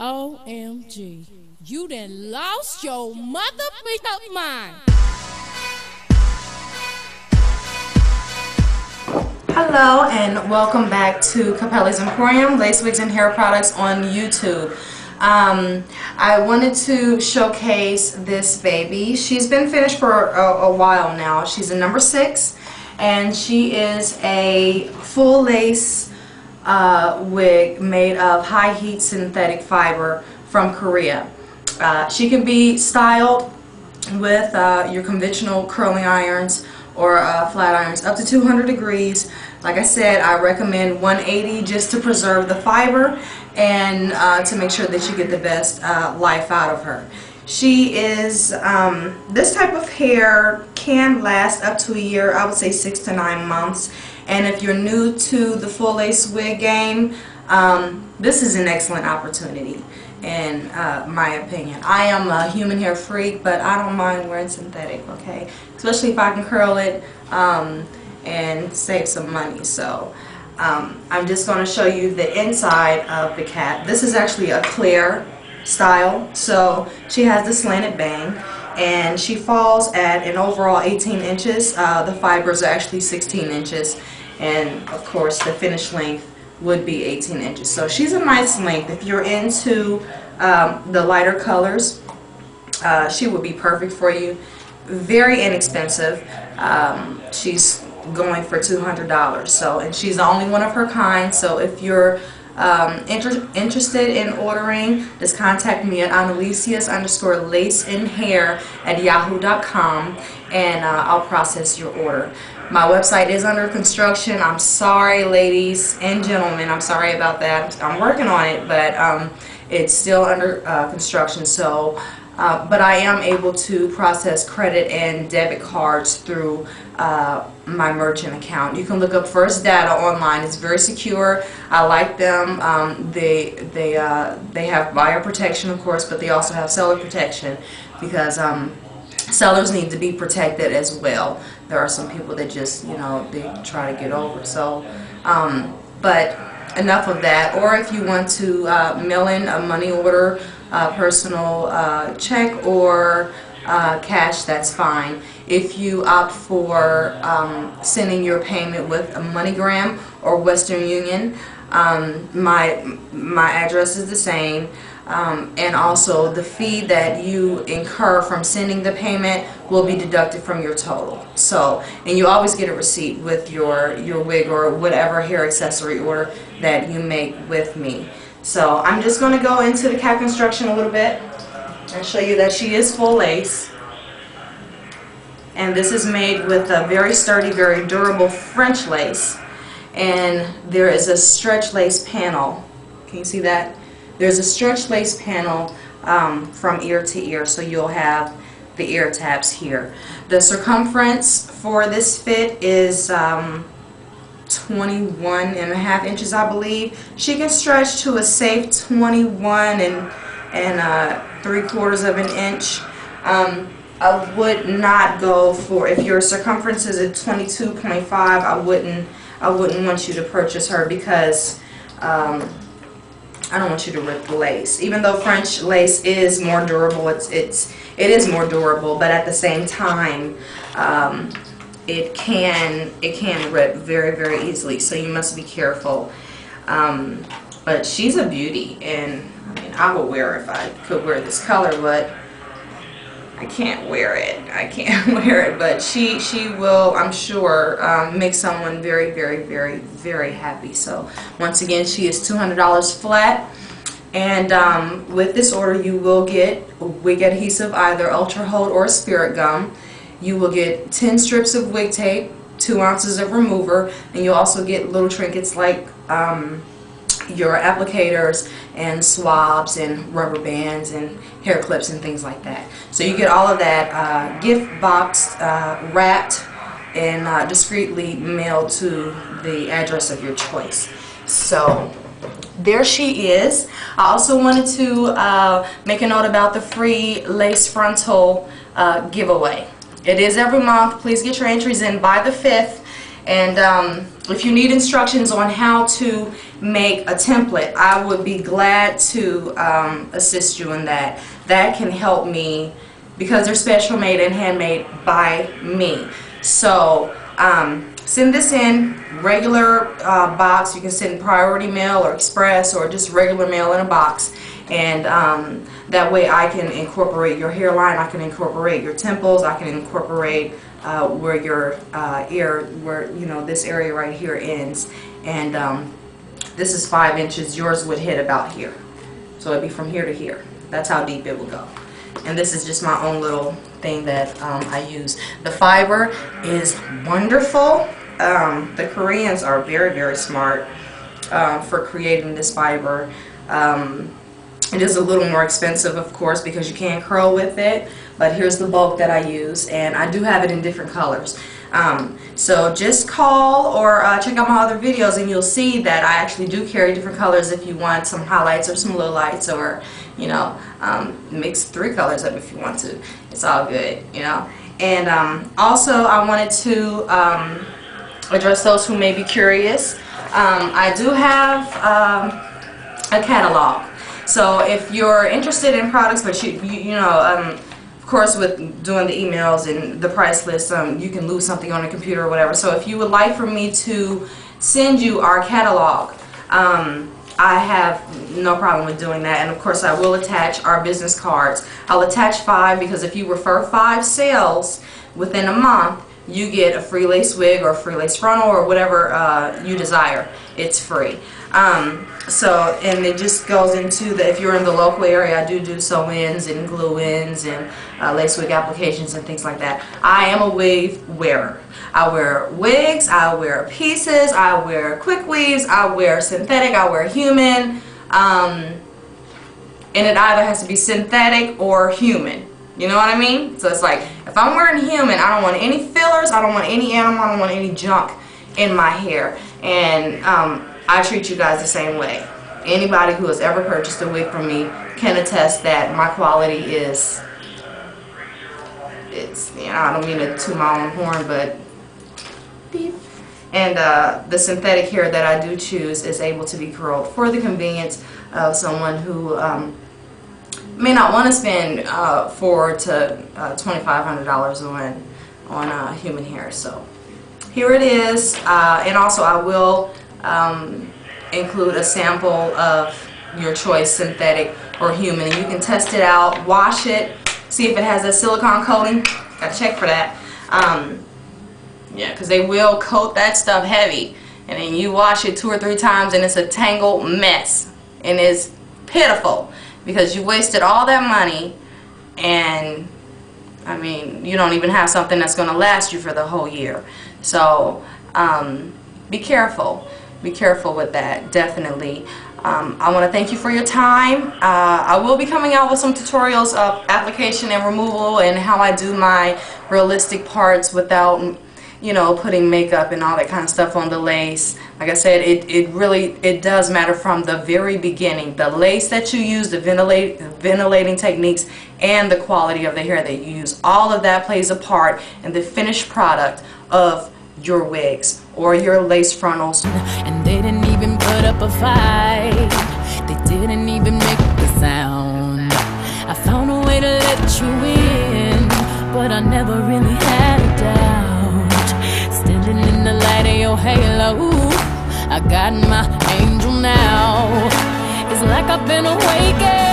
OMG. You done lost your mother up mind. Hello and welcome back to Capelli's Emporium, Lace Wigs and Hair Products on YouTube. Um, I wanted to showcase this baby. She's been finished for a, a while now. She's a number six and she is a full lace uh, wig made of high heat synthetic fiber from Korea. Uh, she can be styled with uh, your conventional curling irons or uh, flat irons up to 200 degrees. Like I said, I recommend 180 just to preserve the fiber and uh, to make sure that you get the best uh, life out of her. She is, um, this type of hair can last up to a year, I would say six to nine months. And if you're new to the full lace wig game, um, this is an excellent opportunity in uh, my opinion. I am a human hair freak, but I don't mind wearing synthetic, okay? Especially if I can curl it um, and save some money. So um, I'm just going to show you the inside of the cat. This is actually a Claire style. So she has the slanted bang and she falls at an overall 18 inches. Uh, the fibers are actually 16 inches and of course the finished length would be 18 inches. So she's a nice length. If you're into um, the lighter colors, uh, she would be perfect for you. Very inexpensive. Um, she's going for $200. So, and she's the only one of her kind. So if you're um, inter interested in ordering, just contact me at Annalicias underscore lace and hair at yahoo.com and uh, I'll process your order. My website is under construction. I'm sorry, ladies and gentlemen. I'm sorry about that. I'm working on it, but um, it's still under uh, construction. So uh, but I am able to process credit and debit cards through uh, my merchant account. You can look up First Data online. It's very secure. I like them. Um, they they uh, they have buyer protection, of course, but they also have seller protection because um, sellers need to be protected as well. There are some people that just you know they try to get over. So, um, but enough of that. Or if you want to uh, mail in a money order uh, personal uh, check or uh, cash, that's fine. If you opt for um, sending your payment with a MoneyGram or Western Union, um, my, my address is the same. Um, and also the fee that you incur from sending the payment will be deducted from your total. So, and you always get a receipt with your, your wig or whatever hair accessory order that you make with me. So I'm just going to go into the cap construction a little bit and show you that she is full lace. And this is made with a very sturdy, very durable French lace. And there is a stretch lace panel. Can you see that? There's a stretch lace panel um, from ear to ear, so you'll have the ear tabs here. The circumference for this fit is um, 21 and a half inches I believe she can stretch to a safe 21 and and uh, three quarters of an inch um, I would not go for if your circumference is at 22.5 I wouldn't I wouldn't want you to purchase her because um, I don't want you to rip the lace. Even though French lace is more durable it's it's it is more durable but at the same time um, it can it can rip very very easily so you must be careful. Um, but she's a beauty and I mean I would wear if I could wear this color but I can't wear it. I can't wear it but she she will I'm sure um, make someone very very very very happy. So once again she is $200 flat and um, with this order you will get wig adhesive either ultra hold or spirit gum. You will get 10 strips of wig tape, 2 ounces of remover, and you'll also get little trinkets like um, your applicators and swabs and rubber bands and hair clips and things like that. So you get all of that uh, gift box uh, wrapped, and uh, discreetly mailed to the address of your choice. So there she is. I also wanted to uh, make a note about the free lace frontal uh, giveaway. It is every month. Please get your entries in by the 5th. And um, if you need instructions on how to make a template, I would be glad to um, assist you in that. That can help me because they're special made and handmade by me. So um, send this in regular uh, box. You can send priority mail or express or just regular mail in a box. And um, that way I can incorporate your hairline, I can incorporate your temples, I can incorporate uh, where your uh, ear, where, you know, this area right here ends. And um, this is five inches. Yours would hit about here. So it'd be from here to here. That's how deep it would go. And this is just my own little thing that um, I use. The fiber is wonderful. Um, the Koreans are very, very smart uh, for creating this fiber. Um, it is a little more expensive, of course, because you can't curl with it. But here's the bulk that I use, and I do have it in different colors. Um, so just call or uh, check out my other videos and you'll see that I actually do carry different colors if you want some highlights or some lowlights or you know um, mix three colors up if you want to it's all good you know and um, also I wanted to um, address those who may be curious um, I do have um, a catalog so if you're interested in products, but you, you, you know, um, of course with doing the emails and the price list, um, you can lose something on a computer or whatever. So if you would like for me to send you our catalog, um, I have no problem with doing that. And of course I will attach our business cards. I'll attach five because if you refer five sales within a month, you get a free lace wig or a free lace frontal or whatever uh, you desire. It's free. Um, so, and it just goes into that if you're in the local area, I do do sew-ins and glue-ins and uh, lace wig applications and things like that. I am a wig wearer. I wear wigs, I wear pieces, I wear quick weaves, I wear synthetic, I wear human. Um, and it either has to be synthetic or human. You know what I mean? So it's like, if I'm wearing human, I don't want any fillers, I don't want any animal, I don't want any junk in my hair. And um, I treat you guys the same way. Anybody who has ever purchased a wig from me can attest that my quality is, it's, you know, I don't mean to toot my own horn, but beep. And uh, the synthetic hair that I do choose is able to be curled for the convenience of someone who um, may not want to spend uh, four to uh, $2,500 on, on uh, human hair. So here it is. Uh, and also I will um, include a sample of your choice, synthetic or human. And you can test it out, wash it, see if it has a silicone coating. Gotta check for that. Um, yeah, because they will coat that stuff heavy. And then you wash it two or three times and it's a tangled mess. And it's pitiful because you wasted all that money and I mean you don't even have something that's going to last you for the whole year. So um, be careful be careful with that, definitely. Um, I want to thank you for your time. Uh, I will be coming out with some tutorials of application and removal and how I do my realistic parts without you know, putting makeup and all that kind of stuff on the lace. Like I said, it, it really, it does matter from the very beginning. The lace that you use, the ventilate, ventilating techniques, and the quality of the hair that you use. All of that plays a part in the finished product of your wigs or your lace frontals. And they didn't even put up a fight. They didn't even make a sound. I found a way to let you in, but I never really had your halo, I got my angel now. It's like I've been awakened.